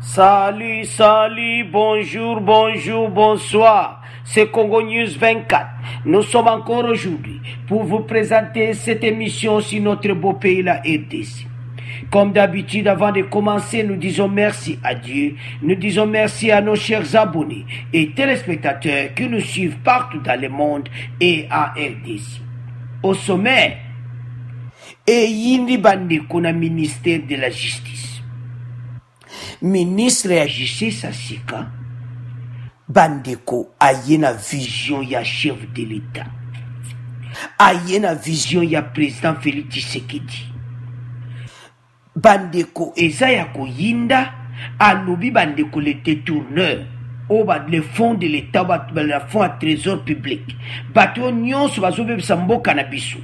Salut, salut, bonjour, bonjour, bonsoir. C'est Congo News 24. Nous sommes encore aujourd'hui pour vous présenter cette émission sur notre beau pays, la RDC. Comme d'habitude, avant de commencer, nous disons merci à Dieu. Nous disons merci à nos chers abonnés et téléspectateurs qui nous suivent partout dans le monde et à RDC. Au sommet, et Yindi Bandeko ministère de la Justice. Ministre ya Justice asika Bandeko aye na vision ya chef de l'État. Aye na vision ya président Félix Tshisekedi. bandeko eza ya koyinda alobi bandeko le détourneur oyo ba- le fonds de l'état bato la fonds ya trésor public bato oyo nyonso bazobebisa mboka na biso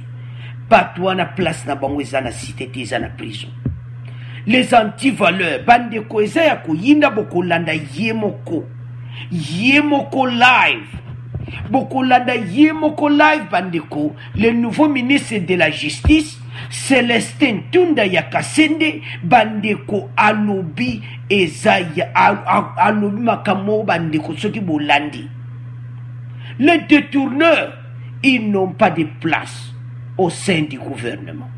bato wana place na bango eza na cité te eza na prison les antivaleurs bandeko eza ya koyinda bokolanda ye moko. Ye live. Bokolanda ye live bandeko le nouveau ministre de la justice celestin tunda ya bandeko alobi eza alobi makambo bandeko soki bolandi. Les détourneurs ils n'ont pas de place au sein du gouvernement.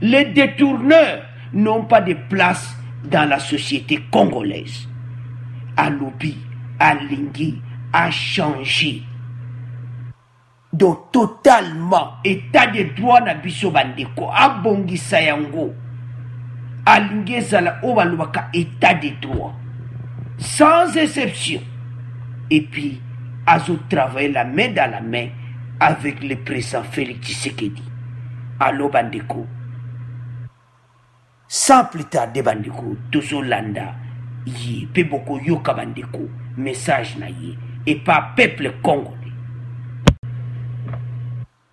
Les détourneurs n'ont pas de place dans la société congolaise. Alobi alingi achange donc totalement état de droit na biso bandeko. Abongisa yango. Alingi ezala oyo état de droit. Sans exception. Et puis azotravaille la main dans la main avec le président félix tshisekedi. Alo bandeko sans plus tarder bandeko tozolanda ye mpe bandeko message na ye epa peuple congolais.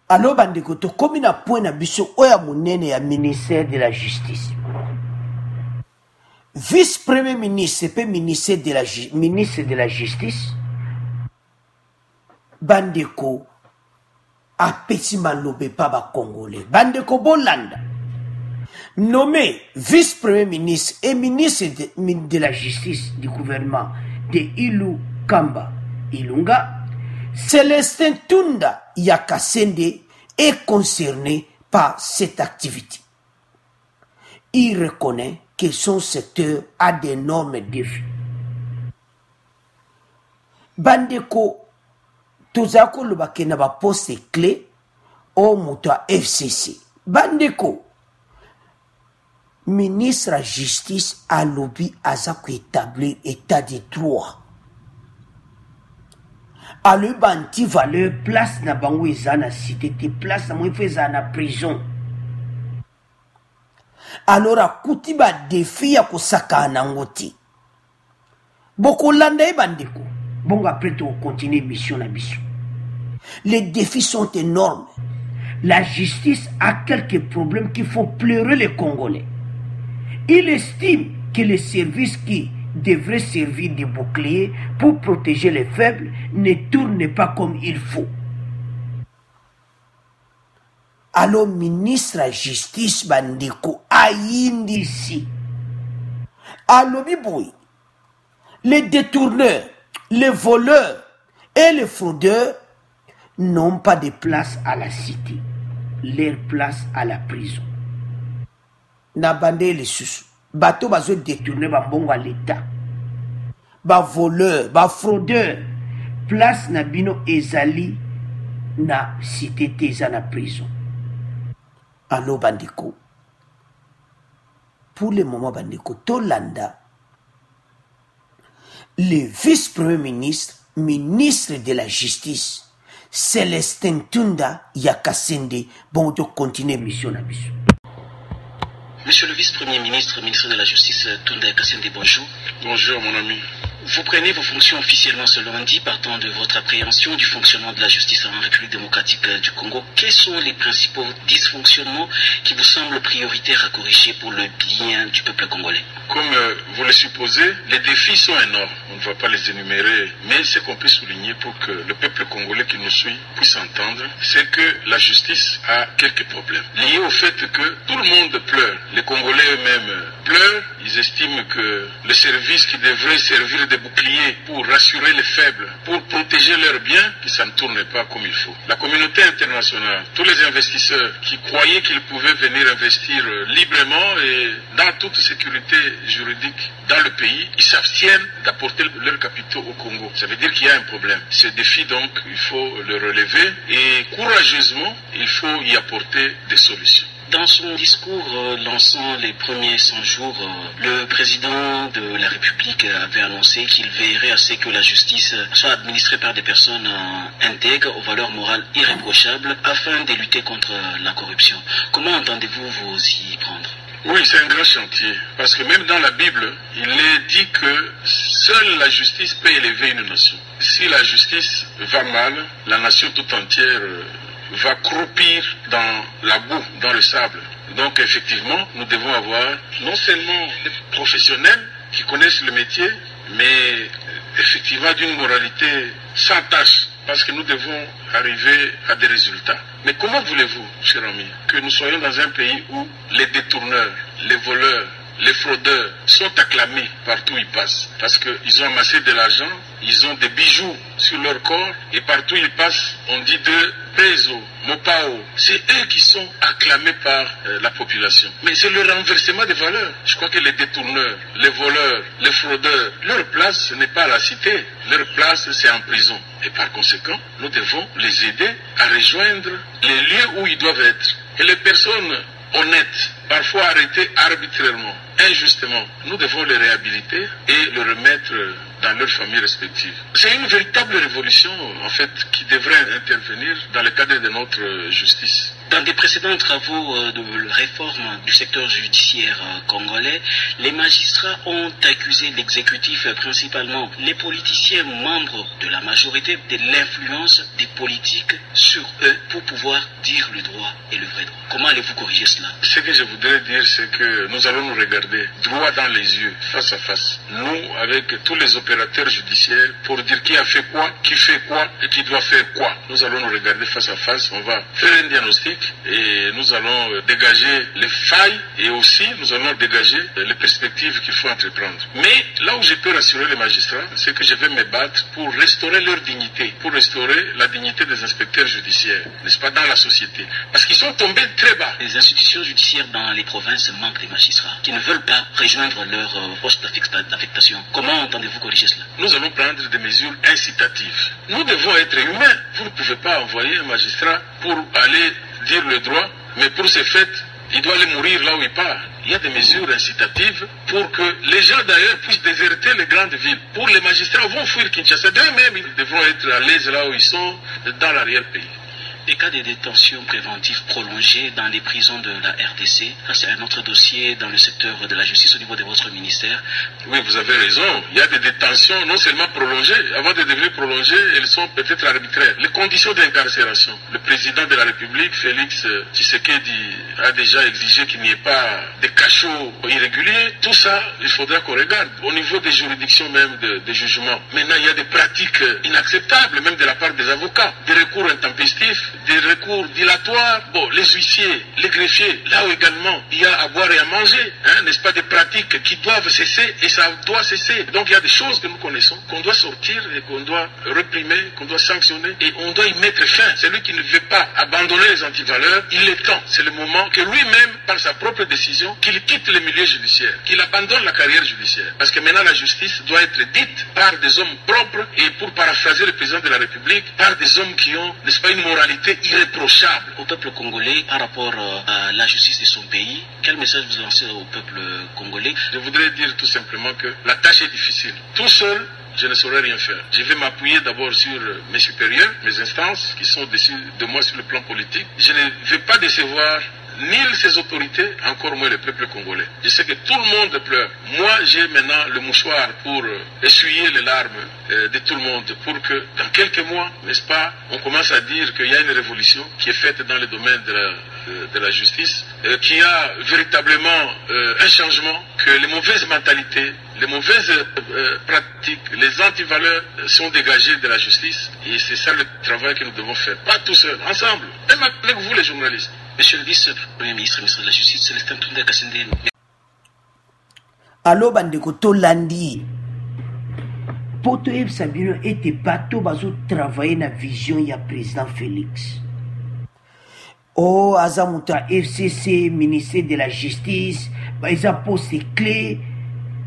Alo bandeko tokomi na point na biso oyo ya monene ya ministère de la justice. Vice premier ministre mpe ministre de la, ministre de la justice bandeko apesi maloba epa bacongolais bandeko bolanda nommé vice-premier ministre et ministre de, la justice du gouvernement de Ilu Kamba Ilunga, Célestin Tunda Yakasende est concerné par cette activité. Il reconnaît que son secteur a d'énormes défis. Bandeko, toza koloba ke na baposte clé o moto fcc bandeko ministre ya justice alobi aza koétablir état de droit. Alobi bantivaleur place na bango eza na cité te place na bango ifo ezala na prison. Alors akuti badefi ya kosakana nango te bokolanda ye bandeko bongo après tokokontinue mission na biso. Les défis sont énormes. La justice a quelques problèmes qui font pleurer les congolais il estime que les services qui devraient servir de bouclier pour protéger les faibles ne tournent pas comme il faut. Alors, ministre de la Justice Bandeko ayindi ici. alobi boye les détourneurs les voleurs et les fraudeurs n'ont pas de place à la cité leur place à la prison na bande lisusu. Bato bazodetourne bambongo ya leta bavoleur bafraudeur place na bino ezali na cité te na prison. Alo bandeko? Pour le moment bandeko tolanda. Le vice-premier ministre ministre de la justice célestin tunda yakasende bongo tokontinue mission na biso Monsieur le vice-premier ministre, ministre de la Justice, Tunda Kassende, bonjour. Bonjour mon ami. Vous prenez vos fonctions officiellement ce lundi, partant de votre appréhension du fonctionnement de la justice en République démocratique du Congo. Quels sont les principaux dysfonctionnements qui vous semblent prioritaires à corriger pour le bien du peuple congolais? Comme euh, vous le supposez, les défis sont énormes. On ne va pas les énumérer, mais ce qu'on peut souligner pour que le peuple congolais qui nous suit puisse entendre, c'est que la justice a quelques problèmes liés au fait que tout le monde pleure. Les Congolais eux-mêmes pleurent. Il ils estiment que le service qui devrait servir de bouclier pour rassurer les faibles, pour protéger leurs biens, ça ne tourne pas comme il faut. La communauté internationale, tous les investisseurs qui croyaient qu'ils pouvaient venir investir librement et dans toute sécurité juridique dans le pays, ils s'abstiennent d'apporter leurs capitaux au Congo. Ça veut dire qu'il y a un problème. Ce défi, donc, il faut le relever et courageusement, il faut y apporter des solutions. Dans son discours euh, lançant les premiers 100 jours, euh, le président de la République avait annoncé qu'il veillerait à ce que la justice soit administrée par des personnes euh, intègres, aux valeurs morales irréprochables, afin de lutter contre la corruption. Comment entendez-vous vous y prendre? Oui, c'est un grand chantier. Parce que même dans la Bible, il est dit que seule la justice peut élever une nation. Si la justice va mal, la nation tout entière va croupir dans la boue, dans le sable. Donc effectivement, nous devons avoir non seulement des professionnels qui connaissent le métier, mais effectivement d'une moralité sans tâche, parce que nous devons arriver à des résultats. Mais comment voulez-vous, cher ami, que nous soyons dans un pays où les détourneurs, les voleurs, les fraudeurs sont acclamés partout où ils passent parce qu'ils ont amassé de l'argent, ils ont des bijoux sur leur corps et partout où ils passent, on dit de peso, mopao. C'est eux qui sont acclamés par euh, la population. Mais c'est le renversement des valeurs. Je crois que les détourneurs, les voleurs, les fraudeurs, leur place, ce n'est pas la cité. Leur place, c'est en prison. Et par conséquent, nous devons les aider à rejoindre les lieux où ils doivent être. Et les personnes honnêtes, parfois arrêtées arbitrairement, injustement, nous devons les réhabiliter et les remettre dans leurs familles respectives. C'est une véritable révolution, en fait, qui devrait intervenir dans le cadre de notre justice. Dans des précédents travaux euh, de réforme du secteur judiciaire euh, congolais, les magistrats ont accusé l'exécutif, euh, principalement les politiciens membres de la majorité, de l'influence des politiques sur eux pour pouvoir dire le droit et le vrai droit. Comment allez-vous corriger cela? Ce que je voudrais dire, c'est que nous allons nous regarder droit dans les yeux, face à face. Nous, avec tous les opérateurs judiciaires, pour dire qui a fait quoi, qui fait quoi et qui doit faire quoi. Nous allons nous regarder face à face, on va faire un diagnostic et nous allons euh, dégager les failles et aussi nous allons dégager les perspectives qu'il faut entreprendre. Mais là où je peux rassurer les magistrats, c'est que je vais me battre pour restaurer leur dignité, pour restaurer la dignité des inspecteurs judiciaires, n'est-ce pas, dans la société. Parce qu'ils sont tombés très bas. Les institutions judiciaires dans les provinces manquent des magistrats qui ne veulent pas rejoindre leur euh, poste d'affectation. Comment entendez-vous corriger cela? Nous allons prendre des mesures incitatives. Nous devons être humains. Vous ne pouvez pas envoyer un magistrat pour aller dire le droit, mais pour ce fait, il doit aller mourir là où il part. Il y a des mesures incitatives pour que les gens d'ailleurs puissent déserter les grandes villes. Pour les magistrats vont fuir Kinshasa. D'eux-mêmes, ils devront être à l'aise là où ils sont, dans l'arrière-pays. Des cas de détention préventive prolongée dans les prisons de la RDC, c'est un autre dossier dans le secteur de la justice au niveau de votre ministère. Oui, vous avez raison. Il y a des détentions non seulement prolongées, avant de devenir prolongées, elles sont peut-être arbitraires. Les conditions d'incarcération. Le président de la République, Félix Tshisekedi, a déjà exigé qu'il n'y ait pas de cachots irréguliers. Tout ça, il faudra qu'on regarde. Au niveau des juridictions même, de, des jugements. Maintenant, il y a des pratiques inacceptables, même de la part des avocats. Des recours intempestifs, des recours dilatoires. Bon, les huissiers, les greffiers, là où également il y a à boire et à manger, hein, n'est-ce pas, des pratiques qui doivent cesser et ça doit cesser. Donc il y a des choses que nous connaissons, qu'on doit sortir et qu'on doit réprimer, qu'on doit sanctionner et on doit y mettre fin. Celui qui ne veut pas abandonner les antivaleurs, il est temps. C'est le moment que lui-même, par sa propre décision, qu'il quitte le milieu judiciaire, qu'il abandonne la carrière judiciaire. Parce que maintenant la justice doit être dite par des hommes propres et pour paraphraser le président de la République, par des hommes qui ont, n'est-ce pas, une moralité irréprochable. Au peuple congolais, par rapport à la justice de son pays, quel message vous lancez au peuple congolais? Je voudrais dire tout simplement que la tâche est difficile. Tout seul, je ne saurais rien faire. Je vais m'appuyer d'abord sur mes supérieurs, mes instances qui sont au-dessus de moi sur le plan politique. Je ne vais pas décevoir ni ces autorités, encore moins le peuple congolais. Je sais que tout le monde pleure. Moi, j'ai maintenant le mouchoir pour essuyer les larmes de tout le monde, pour que dans quelques mois, n'est-ce pas, on commence à dire qu'il y a une révolution qui est faite dans le domaine de la, justice, qu'il y a véritablement un changement, que les mauvaises mentalités, les mauvaises euh, pratiques, les antivaleurs sont dégagées de la justice. Et c'est ça le travail que nous devons faire. Pas tout seul, ensemble. Même avec vous les journalistes. Monsieur le vice-premier ministre, ministre de la Justice, Célestin Tunda Kassende. alo bandeko tolandi. Mpo toyebisa bino ete bato bazotravaille na vision ya président félix. O oh, aza moto ya fcc ministère de la justice eza poste clé.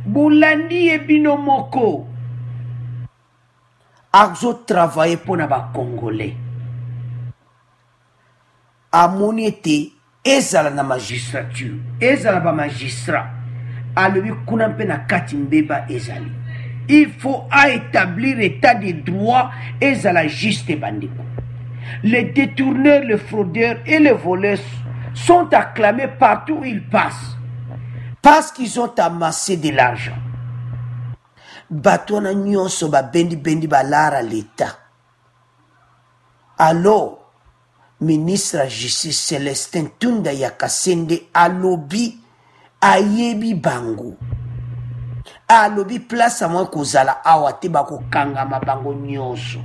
Bolandi ye bino moko. Azotravaille mpo na bacongolais amoni ete ezala na magistrature ezala bamagistrat alobi kuna mpe na kati mbeba ezali. Il faut établir état de droit ezala juste bandeko. Les détourneurs les fraudeurs et les voleurs sont acclamés partout où ils passent. Parce qu'ils ont amassé de l'argent. Bato wana nyonso babendi-bendi balara leta alors ministre ya justice celestin tunda ya kasende alobi ayebi bango. Alobi place amoi kozala awa te bakokangama bango nyonso.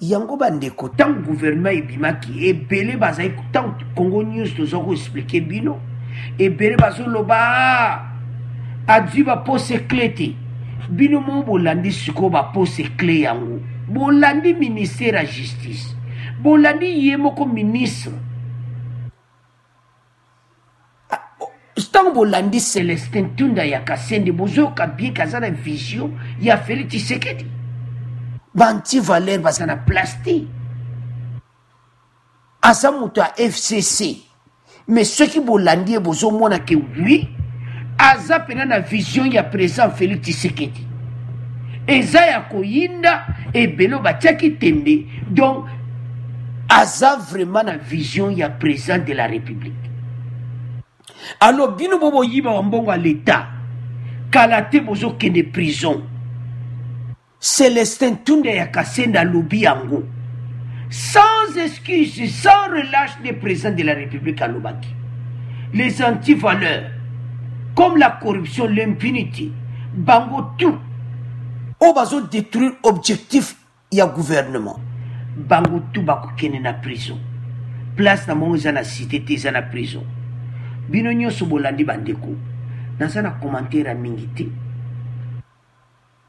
Yango bandeko ntango gouvernement ebimaki ebele bazali ntango kongo nyonso toza koexplike bino ebele bazoloba adwi bapose clé te. Bino mo bolandi sikoyo bapose clé yango. Bolandi ministère ya justice bolandi ye moko ministre. Ntango bolandi celestin tunda ya kasende bozoyoka bien kaza na vision ya félix tshisekedi. Banti valer baza na place te aza moto ya fcc mais soki bolandi ye bozomona ke wi aza mpena na vision ya président félix tshisekedi. Eza ya koyinda ebele batiaki tembe donc aza vraiment na vision ya président de la république. Alors bino bo boyiba wa mbongo ya leta kala te bozokende prison. Célestin tunda ya kasende alobi yango. Sans excuse sans relâche le président de la république alobaki. Les antivaleurs comme la corruption l'impunité bango tout. Oyo bazodétruire objectif ya gouvernement bango tu bakokende na prison. Place na bango eza na cité te eza na prison. Bino nyonso bolandi bandeko. Naza na commentaire ya mingi te.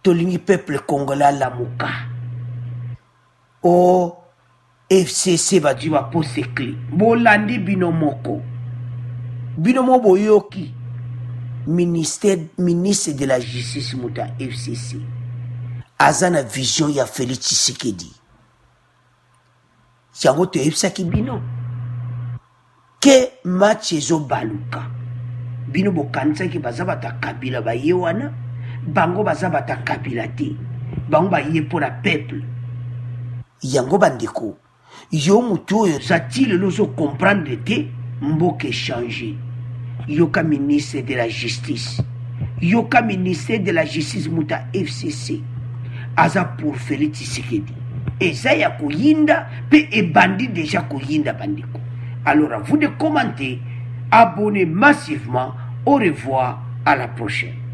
Tolingi peuple congolais alamuka o fcc bazwi baposte clé. Bolandi bino moko. Bino mo boyoki. Ministère ministre de la justice moto ya fcc aza na vision ya félix tshisekedi yango toyebisaki bino ke match ezobaluka. Bino bokanisaki baza bato ya kabila baye wana bango baza bato ya kabila te. Bango baye mpo na peuple. Yango bandeko yo motu oyo oza ti lelo ozokomprendre te mboka echange yoka ministre de la justice. Yoka ministère de la justice moto ya fcc aza pour félix tshisekedi eza ya koyinda mpe ebandi deja koyinda bandeko. Alors à vous de commenter. Abonnez massivement. Au revoir. À la prochaine